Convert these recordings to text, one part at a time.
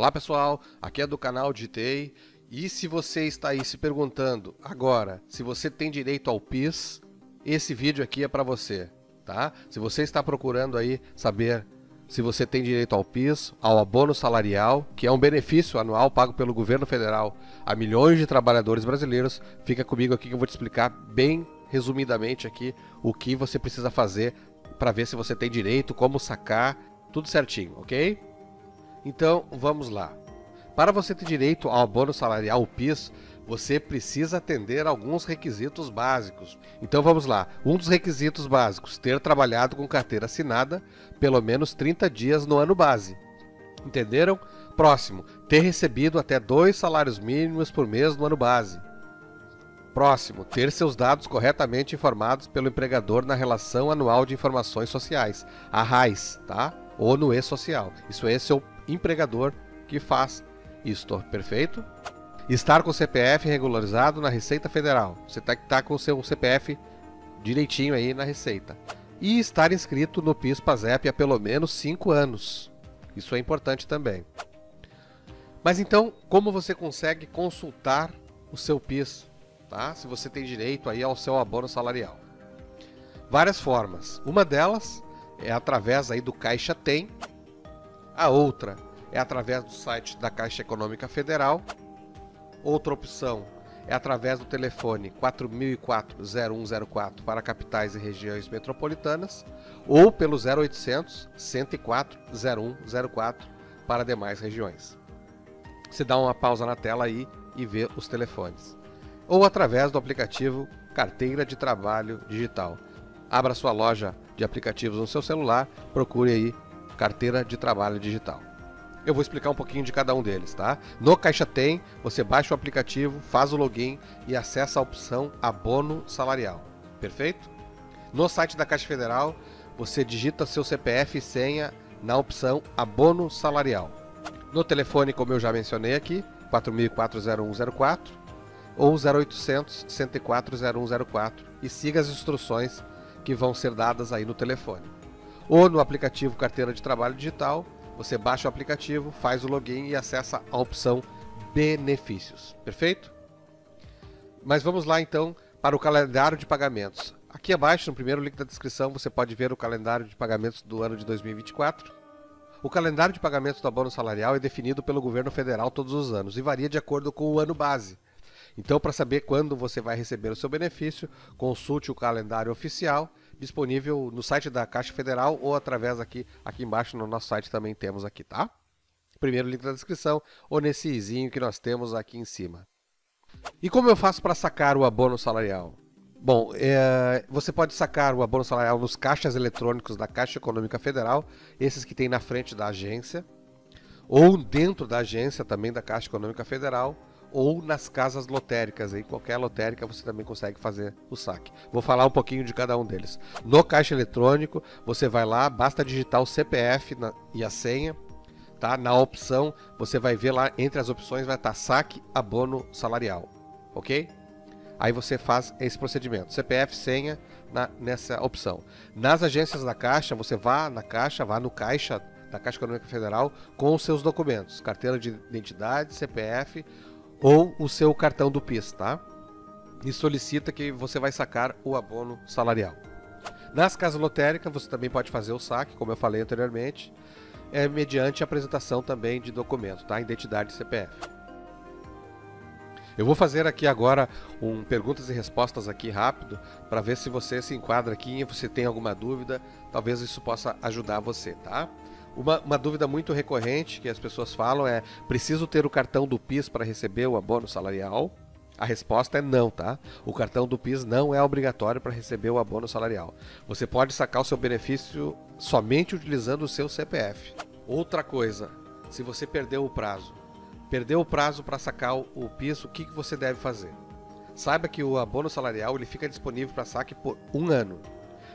Olá pessoal, aqui é do canal Digitei e se você está aí se perguntando agora se você tem direito ao PIS, esse vídeo aqui é para você, tá? Se você está procurando aí saber se você tem direito ao PIS, ao abono salarial, que é um benefício anual pago pelo governo federal a milhões de trabalhadores brasileiros, fica comigo aqui que eu vou te explicar bem resumidamente aqui o que você precisa fazer para ver se você tem direito, como sacar, tudo certinho, ok? Então, vamos lá. Para você ter direito ao abono salarial PIS, você precisa atender alguns requisitos básicos. Então vamos lá. Um dos requisitos básicos: ter trabalhado com carteira assinada pelo menos 30 dias no ano base. Entenderam? Próximo: ter recebido até dois salários mínimos por mês no ano base. Próximo: ter seus dados corretamente informados pelo empregador na relação anual de informações sociais, a RAIS, tá? Ou no e-social. Isso é seu empregador que faz isto, perfeito? Estar com o CPF regularizado na Receita Federal. Você tem que estar com o seu CPF direitinho aí na Receita. E estar inscrito no PIS-PASEP há pelo menos 5 anos. Isso é importante também. Mas então, como você consegue consultar o seu PIS? Tá? Se você tem direito aí ao seu abono salarial. Várias formas. Uma delas é através aí do Caixa Tem, a outra é através do site da Caixa Econômica Federal. Outra opção é através do telefone 4004-0104 para capitais e regiões metropolitanas ou pelo 0800 104 0104 para demais regiões. Você dá uma pausa na tela aí e vê os telefones. Ou através do aplicativo Carteira de Trabalho Digital. Abra sua loja de aplicativos no seu celular, procure aí carteira de trabalho digital. Eu vou explicar um pouquinho de cada um deles, tá? No Caixa Tem, você baixa o aplicativo, faz o login e acessa a opção Abono Salarial. Perfeito? No site da Caixa Federal, você digita seu CPF e senha na opção Abono Salarial. No telefone, como eu já mencionei aqui, 40040104 ou 0800 104 0104 e siga as instruções que vão ser dadas aí no telefone ou no aplicativo Carteira de Trabalho Digital. Você baixa o aplicativo, faz o login e acessa a opção Benefícios. Perfeito? Mas vamos lá então para o calendário de pagamentos. Aqui abaixo, no primeiro link da descrição, você pode ver o calendário de pagamentos do ano de 2024. O calendário de pagamentos do abono salarial é definido pelo governo federal todos os anos e varia de acordo com o ano base. Então, para saber quando você vai receber o seu benefício, consulte o calendário oficial disponível no site da Caixa Federal ou através aqui, aqui embaixo no nosso site também temos aqui, tá? Primeiro link na descrição ou nesse izinho que nós temos aqui em cima. E como eu faço para sacar o abono salarial? Bom, é, você pode sacar o abono salarial nos caixas eletrônicos da Caixa Econômica Federal, esses que tem na frente da agência, ou dentro da agência também da Caixa Econômica Federal, ou nas casas lotéricas. Em qualquer lotérica você também consegue fazer o saque. Vou falar um pouquinho de cada um deles. No caixa eletrônico, você vai lá, basta digitar o CPF na, e a senha. Tá? Na opção, você vai ver lá entre as opções vai estar saque abono salarial. Ok? Aí você faz esse procedimento. CPF, senha na, nessa opção. Nas agências da Caixa, você vá na Caixa, vá no Caixa da Caixa Econômica Federal com os seus documentos, carteira de identidade, CPF, ou o seu cartão do PIS, tá? E solicita que você vai sacar o abono salarial. Nas casas lotéricas você também pode fazer o saque, como eu falei anteriormente, é mediante apresentação também de documento, tá? Identidade CPF. Eu vou fazer aqui agora um perguntas e respostas aqui rápido para ver se você se enquadra aqui, e você tem alguma dúvida, talvez isso possa ajudar você, tá? Uma, uma, dúvida muito recorrente que as pessoas falam é: preciso ter o cartão do PIS para receber o abono salarial? A resposta é não, tá? O cartão do PIS não é obrigatório para receber o abono salarial. Você pode sacar o seu benefício somente utilizando o seu CPF. Outra coisa, se você perdeu o prazo, perdeu o prazo para sacar o PIS, o que, que você deve fazer? Saiba que o abono salarial ele fica disponível para saque por um ano.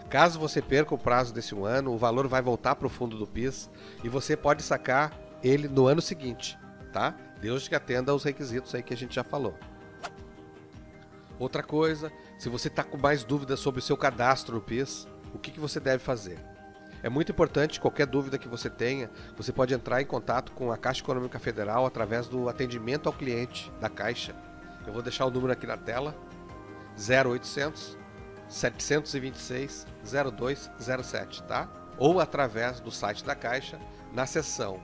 Caso você perca o prazo desse um ano, o valor vai voltar para o fundo do PIS e você pode sacar ele no ano seguinte, tá? Desde que atenda aos requisitos aí que a gente já falou. Outra coisa, se você está com mais dúvidas sobre o seu cadastro no PIS, o que, que você deve fazer? É muito importante, qualquer dúvida que você tenha, você pode entrar em contato com a Caixa Econômica Federal através do atendimento ao cliente da Caixa. Eu vou deixar o número aqui na tela: 0800 726 0207, tá? Ou através do site da Caixa, na seção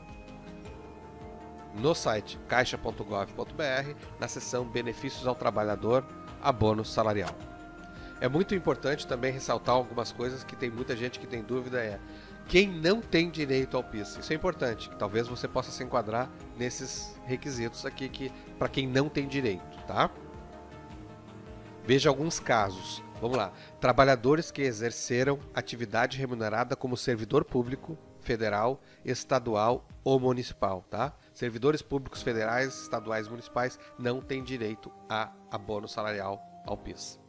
no site caixa.gov.br, na seção Benefícios ao Trabalhador, abono salarial. É muito importante também ressaltar algumas coisas que tem muita gente que tem dúvida é quem não tem direito ao PIS. Isso é importante, que talvez você possa se enquadrar nesses requisitos aqui que para quem não tem direito, tá? Veja alguns casos. Vamos lá. Trabalhadores que exerceram atividade remunerada como servidor público, federal, estadual ou municipal, tá? Servidores públicos federais, estaduais e municipais não têm direito a abono salarial ao PIS.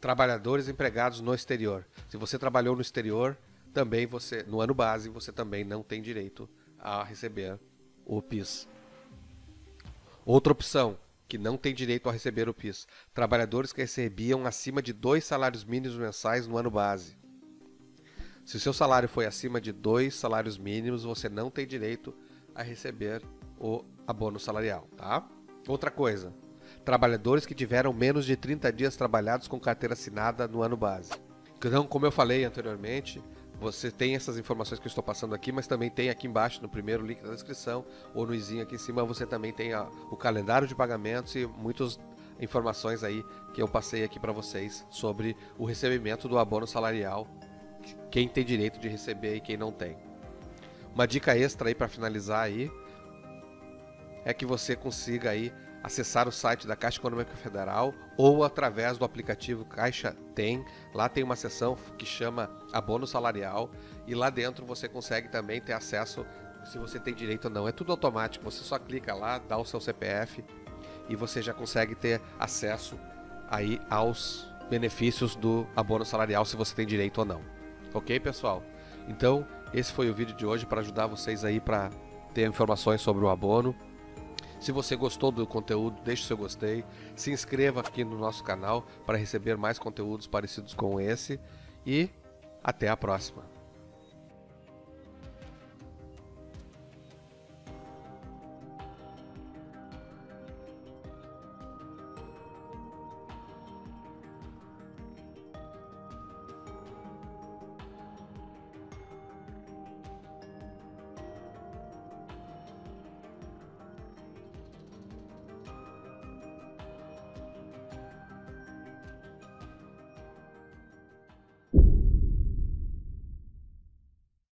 Trabalhadores empregados no exterior. Se você trabalhou no exterior, também você, no ano base, você também não tem direito a receber o PIS. Outra opção, que não tem direito a receber o PIS. Trabalhadores que recebiam acima de dois salários mínimos mensais no ano base. Se o seu salário foi acima de dois salários mínimos, você não tem direito a receber o abono salarial, tá? Outra coisa, trabalhadores que tiveram menos de 30 dias trabalhados com carteira assinada no ano base. Então, como eu falei anteriormente, você tem essas informações que eu estou passando aqui, mas também tem aqui embaixo no primeiro link da descrição ou no izinho aqui em cima você também tem a, o calendário de pagamentos e muitas informações aí que eu passei aqui para vocês sobre o recebimento do abono salarial, quem tem direito de receber e quem não tem. Uma dica extra aí para finalizar aí é que você consiga aí acessar o site da Caixa Econômica Federal ou através do aplicativo Caixa Tem. Lá tem uma seção que chama Abono Salarial e lá dentro você consegue também ter acesso se você tem direito ou não. É tudo automático, você só clica lá, dá o seu CPF e você já consegue ter acesso aí aos benefícios do abono salarial se você tem direito ou não. OK, pessoal? Então, esse foi o vídeo de hoje para ajudar vocês aí para ter informações sobre o abono. Se você gostou do conteúdo, deixe seu gostei, se inscreva aqui no nosso canal para receber mais conteúdos parecidos com esse e até a próxima.